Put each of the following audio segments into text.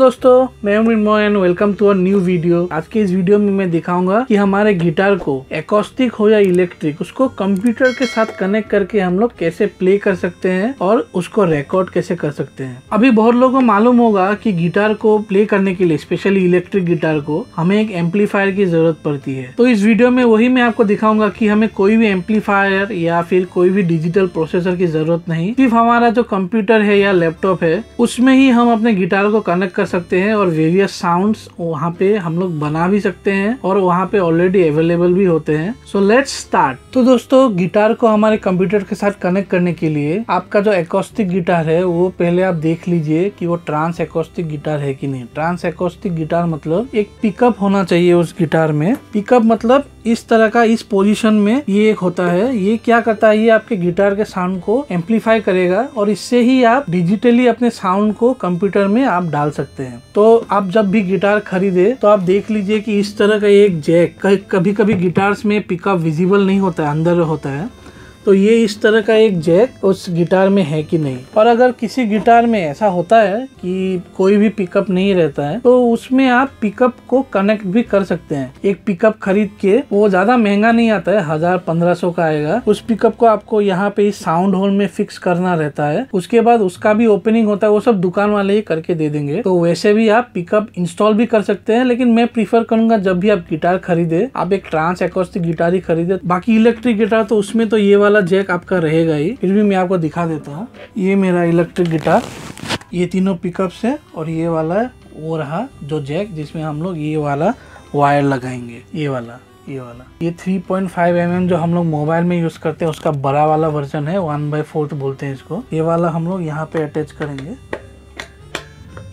दोस्तों, मैं हूँ Mrinmay and welcome to a new video आज के इस वीडियो में मैं दिखाऊँगा कि हमारे गिटार को एकॉस्टिक हो या इलेक्ट्रिक उसको कंप्यूटर के साथ कनेक्ट करके हम लोग कैसे प्ले कर सकते हैं और उसको रिकॉर्ड कैसे कर सकते हैं। अभी बहुत लोगों को मालूम होगा कि गिटार को प्ले करने के लिए स्पेशली इलेक्ट्रिक गिटार को, हमें एक एम्पलीफायर की ज़रूरत पड़ती है। तो इस वीडियो में वही मैं आपको दिखाऊँगा की हमें कोई भी एम्पलीफायर या फिर कोई भी डिजिटल प्रोसेसर की ज़रूरत नहीं। सिर्फ़ हमारा जो कंप्यूटर है या लैपटॉप है, उसमें ही हम अपने गिटार को कनेक्ट कर सकते हैं और वेरियस साउंड्स वहाँ पे हम लोग बना भी सकते हैं और वहाँ पे ऑलरेडी अवेलेबल भी होते हैं। सो लेट्स स्टार्ट तो दोस्तों गिटार को हमारे कंप्यूटर के साथ कनेक्ट करने के लिए आपका जो एकॉस्टिक गिटार है, वो पहले आप देख लीजिए कि वो ट्रांस एकॉस्टिक गिटार है कि नहीं। ट्रांस एकॉस्टिक गिटार मतलब एक पिकअप होना चाहिए उस गिटार में। पिकअप मतलब इस तरह का, इस पोजीशन में ये एक होता है। ये क्या करता है? ये आपके गिटार के साउंड को एम्पलीफाई करेगा और इससे ही आप डिजिटली अपने साउंड को कंप्यूटर में आप डाल सकते हैं। तो आप जब भी गिटार खरीदे तो आप देख लीजिए कि इस तरह का एक जैक कभी कभी गिटार्स में पिकअप विजिबल नहीं होता है, अंदर होता है। तो ये इस तरह का एक जैक उस गिटार में है कि नहीं? और अगर किसी गिटार में ऐसा होता है कि कोई भी पिकअप नहीं रहता है तो उसमें आप पिकअप को कनेक्ट भी कर सकते हैं। एक पिकअप खरीद के, वो ज़्यादा महँगा नहीं आता है, हज़ार पंद्रह सौ का आएगा। उस पिकअप को आपको यहाँ पे साउंड होल में फिक्स करना रहता है। उसके बाद उसका भी ओपनिंग होता है, वो सब दुकान वाले ही करके दे देंगे। तो वैसे भी आप पिकअप इंस्टॉल भी कर सकते हैं, लेकिन मैं प्रीफर करूँगा जब भी आप गिटार खरीदे, आप एक ट्रांस एकॉस्टिक गिटार ही खरीदे। बाकी इलेक्ट्रिक गिटार तो उसमें तो ये वाला जैक आपका रहेगा ही। फिर भी मैं आपको दिखा देता हूँ। ये मेरा इलेक्ट्रिक गिटार ये तीनों पिकअप्स है और ये वाला वो रहा जो जैक जिसमें हम लोग ये वाला वायर लगाएँगे। ये वाला ये वाला। ये 3.5 पॉइंट mm जो हम लोग मोबाइल में यूज़ करते हैं, उसका बड़ा वाला वर्जन है वन बाई फोर्थ बोलते हैं इसको। ये वाला हम लोग यहाँ पे अटैच करेंगे।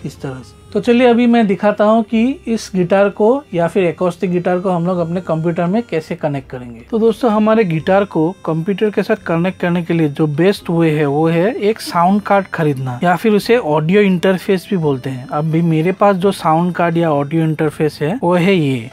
इस तरह से। तो चलिए अभी मैं दिखाता हूँ कि इस गिटार को या फिर एकॉस्टिक गिटार को हम लोग अपने कंप्यूटर में कैसे कनेक्ट करेंगे। तो दोस्तों, हमारे गिटार को कंप्यूटर के साथ कनेक्ट करने के लिए जो बेस्ट वे है, वो है एक साउंड कार्ड खरीदना, या फिर उसे ऑडियो इंटरफेस भी बोलते हैं। अभी मेरे पास जो साउंड कार्ड या ऑडियो इंटरफेस है, वो है ये।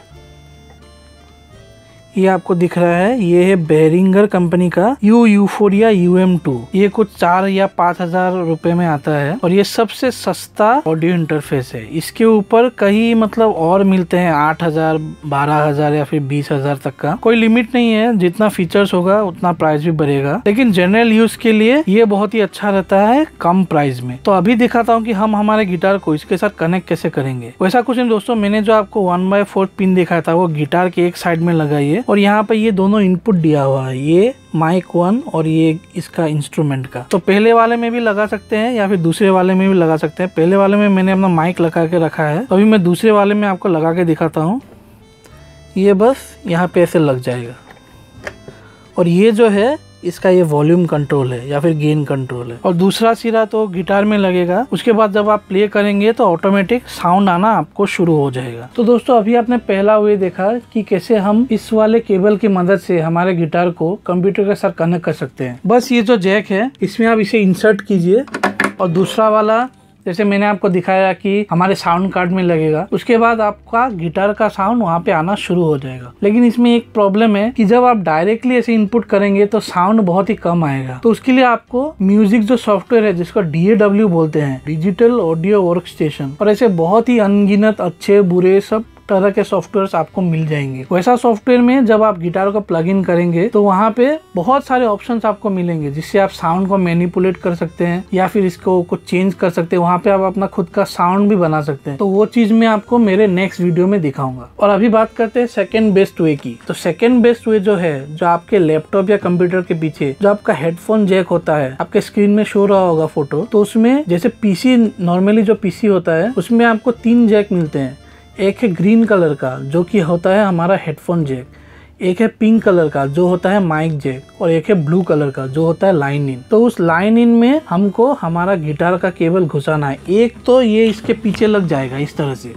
ये आपको दिख रहा है, ये है बेरिंगर कंपनी का U euphoria U M two ये कुछ चार या पाँच हज़ार रूपए में आता है और ये सबसे सस्ता ऑडियो इंटरफेस है। इसके ऊपर कई मतलब और मिलते हैं आठ हज़ार, बारह हज़ार या फिर बीस हज़ार तक का। कोई लिमिट नहीं है, जितना फीचर्स होगा, उतना प्राइस भी बढ़ेगा। लेकिन जनरल यूज़ के लिए ये बहुत ही अच्छा रहता है कम प्राइस में। तो अभी दिखाता हूँ की हम हमारे गिटार को इसके साथ कनेक्ट कैसे करेंगे। वैसा कुछ नहीं दोस्तों, मैंने जो आपको वन बाय फोर्थ पिन दिखाया था, वो गिटार के एक साइड में लगाइए और यहाँ पे ये दोनों इनपुट दिया हुआ है। ये माइक वन और ये इसका इंस्ट्रूमेंट का। तो पहले वाले में भी लगा सकते हैं या फिर दूसरे वाले में भी लगा सकते हैं। पहले वाले में मैंने अपना माइक लगा के रखा है। अभी मैं दूसरे वाले में आपको लगा के दिखाता हूँ। ये बस यहाँ पे ऐसे लग जाएगा। और ये जो है इसका ये वॉल्यूम कंट्रोल है, या फिर गेन कंट्रोल है। और दूसरा सिरा तो गिटार में लगेगा, उसके बाद जब आप प्ले करेंगे तो ऑटोमेटिक साउंड आना आपको शुरू हो जाएगा। तो दोस्तों, अभी आपने पहला वे देखा कि कैसे हम इस वाले केबल की मदद से हमारे गिटार को कंप्यूटर के साथ कनेक्ट कर सकते हैं। बस ये जो जैक है, इसमें आप इसे इंसर्ट कीजिए और दूसरा वाला जैसे मैंने आपको दिखाया कि हमारे साउंड कार्ड में लगेगा, उसके बाद आपका गिटार का साउंड वहाँ पे आना शुरू हो जाएगा। लेकिन इसमें एक प्रॉब्लम है कि जब आप डायरेक्टली ऐसे इनपुट करेंगे तो साउंड बहुत ही कम आएगा। तो उसके लिए आपको म्यूज़िक जो सॉफ्टवेयर है, जिसको डीएडब्ल्यू बोलते हैं डिजिटल ऑडियो वर्क स्टेशन और ऐसे बहुत ही अनगिनत अच्छे बुरे सब तरह के सॉफ्टवेयर आपको मिल जाएँगे। वैसा सॉफ्टवेयर में जब आप गिटार को प्लग इन करेंगे तो वहाँ पे बहुत सारे ऑप्शन आपको मिलेंगे, जिससे आप साउंड को मैनिपुलेट कर सकते हैं, या फिर इसको कुछ चेंज कर सकते हैं। वहाँ पे आप अपना खुद का साउंड भी बना सकते हैं। तो वो चीज़ मैं आपको मेरे नेक्स्ट वीडियो में दिखाऊँगा। और अभी बात करते हैं सेकेंड बेस्ट वे की। तो सेकेंड बेस्ट वे जो है, जो आपके लैपटॉप या कंप्यूटर के पीछे, जो आपका हेडफोन जैक होता है, आपके स्क्रीन में शो रहा होगा फ़ोटो तो उसमें जैसे पीसी नॉर्मली जो पीसी होता है, उसमें आपको तीन जैक मिलते हैं। एक है ग्रीन कलर का, जो कि होता है हमारा हेडफोन जैक एक है पिंक कलर का, जो होता है माइक जैक और एक है ब्लू कलर का, जो होता है लाइन इन तो उस लाइन इन में हमको हमारा गिटार का केबल घुसाना है. एक तो ये इसके पीछे लग जाएगा इस तरह से.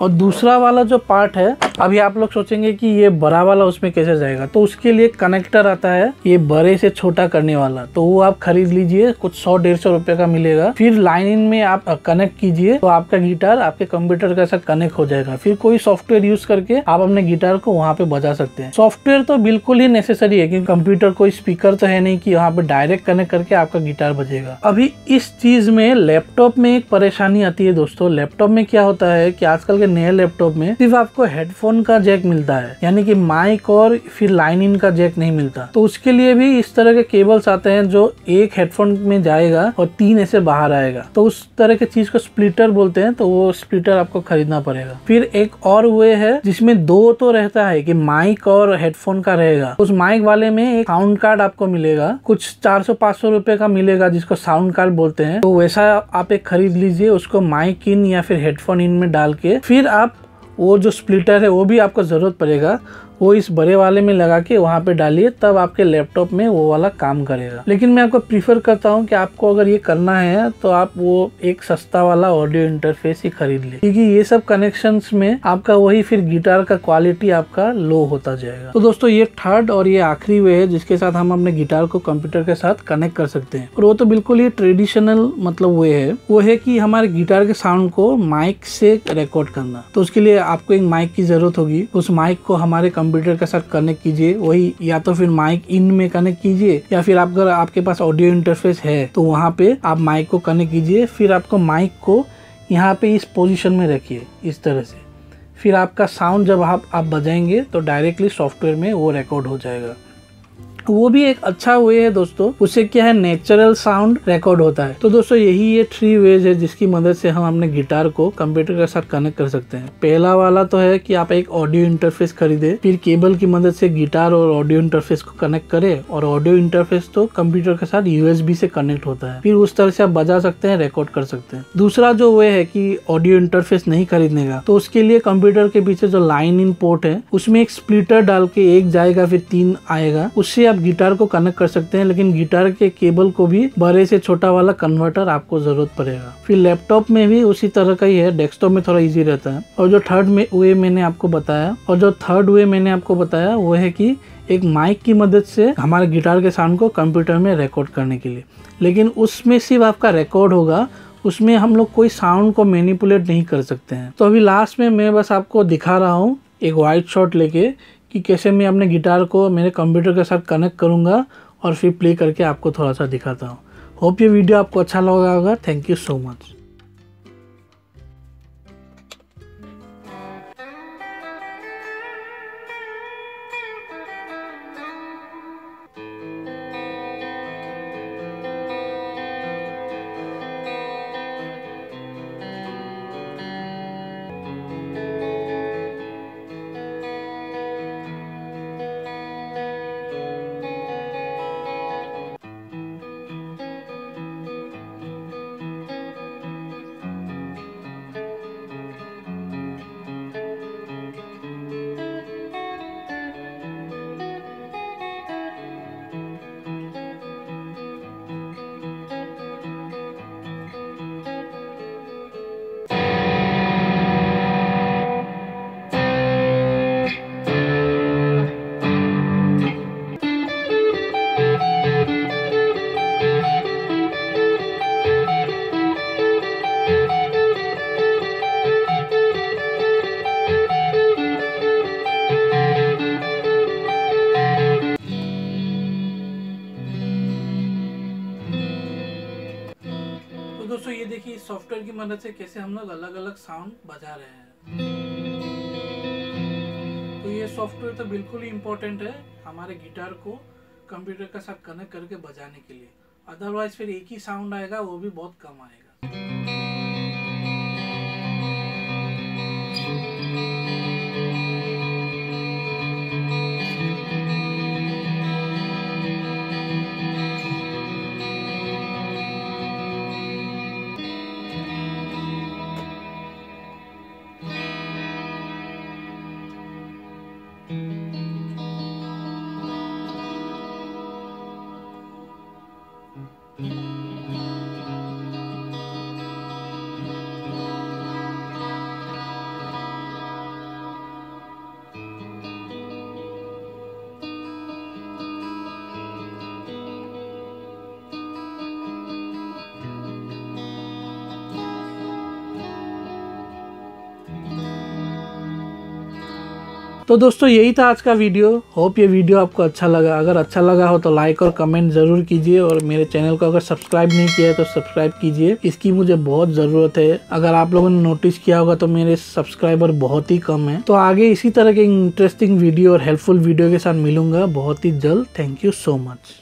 और दूसरा वाला जो पार्ट है अभी आप लोग सोचेंगे कि ये बड़ा वाला उसमें कैसे जाएगा? तो उसके लिए कनेक्टर आता है, ये बड़े से छोटा करने वाला। तो वो आप खरीद लीजिए, कुछ सौ डेढ़ सौ रुपए का मिलेगा। फिर लाइन इन में आप कनेक्ट कीजिए तो आपका गिटार आपके कंप्यूटर के साथ कनेक्ट हो जाएगा। फिर कोई सॉफ्टवेयर यूज़ करके आप अपने गिटार को वहाँ पे बजा सकते हैं। सॉफ्टवेयर तो बिल्कुल ही नेसेसरी है, क्योंकि कंप्यूटर कोई स्पीकर तो है नहीं कि यहाँ पे डायरेक्ट कनेक्ट करके आपका गिटार बजेगा। अभी इस चीज़ में लैपटॉप में एक परेशानी आती है दोस्तों। लैपटॉप में क्या होता है कि आजकल के नए लैपटॉप में सिर्फ़ आपको हेडफोन का जैक मिलता है, यानी कि माइक और फिर लाइन इन का जैक नहीं मिलता। तो उसके लिए भी इस तरह के केबल्स आते हैं जो एक हेडफोन में जाएगा और तीन ऐसे बाहर आएगा। तो उस तरह के चीज़ को स्प्लिटर बोलते हैं तो वो स्प्लिटर आपको खरीदना पड़ेगा। फिर एक और वे है, जिसमें दो तो रहता है कि माइक और हेडफोन का रहेगा। उस माइक वाले में एक साउंड कार्ड आपको मिलेगा, कुछ चार सौ, पाँच सौ रुपए का मिलेगा जिसको साउंड कार्ड बोलते हैं। तो वैसा आप एक खरीद लीजिए, उसको माइक इन या फिर हेडफोन इन में डाल के, फिर आप वो जो स्प्लिटर है वो भी आपको ज़रूरत पड़ेगा। वो इस बड़े वाले में लगा के वहाँ पे डालिए, तब आपके लैपटॉप में वो वाला काम करेगा। लेकिन मैं आपको प्रीफर करता हूँ कि आपको अगर ये करना है तो आप वो एक सस्ता वाला ऑडियो इंटरफेस ही खरीद ले। क्योंकि ये सब कनेक्शन में आपका वही फिर गिटार का क्वालिटी आपका लो होता जाएगा। तो दोस्तों, ये थर्ड और ये आखिरी वे है, जिसके साथ हम अपने गिटार को कंप्यूटर के साथ कनेक्ट कर सकते हैं। और वो तो बिल्कुल ही ट्रेडिशनल मतलब वे है। वो है कि हमारे गिटार के साउंड को माइक से रिकॉर्ड करना। तो उसके लिए आपको एक माइक की ज़रूरत होगी। उस माइक को हमारे कंप्यूटर के साथ कनेक्ट कीजिए, वही या तो फिर माइक इन में कनेक्ट कीजिए, या फिर आप अगर आपके पास ऑडियो इंटरफेस है तो वहाँ पे आप माइक को कनेक्ट कीजिए, फिर आपको माइक को यहाँ पे इस पोजीशन में रखिए, इस तरह से। फिर आपका साउंड जब आप आप बजाएँगे तो डायरेक्टली सॉफ्टवेयर में वो रिकॉर्ड हो जाएगा। वो भी एक अच्छा वे है दोस्तों। उससे क्या है नेचुरल साउंड रिकॉर्ड होता है। तो दोस्तों, यही ये थ्री वेज है जिसकी मदद से हम अपने गिटार को कंप्यूटर के साथ कनेक्ट कर सकते हैं। पहला वाला तो है कि आप एक ऑडियो इंटरफेस खरीदे, फिर केबल की मदद से गिटार और ऑडियो इंटरफेस को कनेक्ट करे और ऑडियो इंटरफेस तो कंप्यूटर के साथ यूएसबी से कनेक्ट होता है। फिर उस तरह से आप बजा सकते हैं रिकॉर्ड कर सकते हैं। दूसरा जो वे है की ऑडियो इंटरफेस नहीं खरीदने का तो उसके लिए कंप्यूटर के पीछे जो लाइन इन पोर्ट है, उसमें एक स्प्लिटर डाल के एक जाएगा, फिर तीन आएगा। उससे आप गिटार को कनेक्ट कर सकते हैं, लेकिन गिटार के केबल को भी बड़े से छोटा वाला कन्वर्टर आपको ज़रूरत पड़ेगा। फिर लैपटॉप में भी उसी तरह का ही है डेस्कटॉप में थोड़ा इजी रहता है। और जो थर्ड में वे मैंने आपको बताया, और जो थर्ड वे मैंने आपको बताया, वो है कि एक माइक की मदद से हमारे गिटार के साउंड को कंप्यूटर में रिकॉर्ड करने के लिए। लेकिन उसमें सिर्फ़ आपका रिकॉर्ड होगा, उसमें हम लोग कोई साउंड को मैनिपुलेट नहीं कर सकते हैं। तो अभी लास्ट में मैं बस आपको दिखा रहा हूँ, एक वाइट शॉट लेके कि कैसे मैं अपने गिटार को मेरे कंप्यूटर के साथ कनेक्ट करूँगा और फिर प्ले करके आपको थोड़ा सा दिखाता हूँ। होप ये वीडियो आपको अच्छा लगा होगा। थैंक यू सो मच इस सॉफ्टवेयर की मदद से कैसे हम लोग अलग अलग साउंड बजा रहे हैं। तो ये सॉफ्टवेयर तो बिल्कुल ही इम्पोर्टेंट है हमारे गिटार को कंप्यूटर के साथ कनेक्ट करके बजाने के लिए। अदरवाइज़ फिर एक ही साउंड आएगा, वो भी बहुत कम आएगा। तो दोस्तों, यही था आज का वीडियो। होप ये वीडियो आपको अच्छा लगा। अगर अच्छा लगा हो तो लाइक और कमेंट ज़रूर कीजिए और मेरे चैनल को अगर सब्सक्राइब नहीं किया है तो सब्सक्राइब कीजिए। इसकी मुझे बहुत ज़रूरत है। अगर आप लोगों ने नोटिस किया होगा तो मेरे सब्सक्राइबर बहुत ही कम है। तो आगे इसी तरह के इंटरेस्टिंग वीडियो और हेल्पफुल वीडियो के साथ मिलूँगा। बहुत ही जल्द। Thank you so much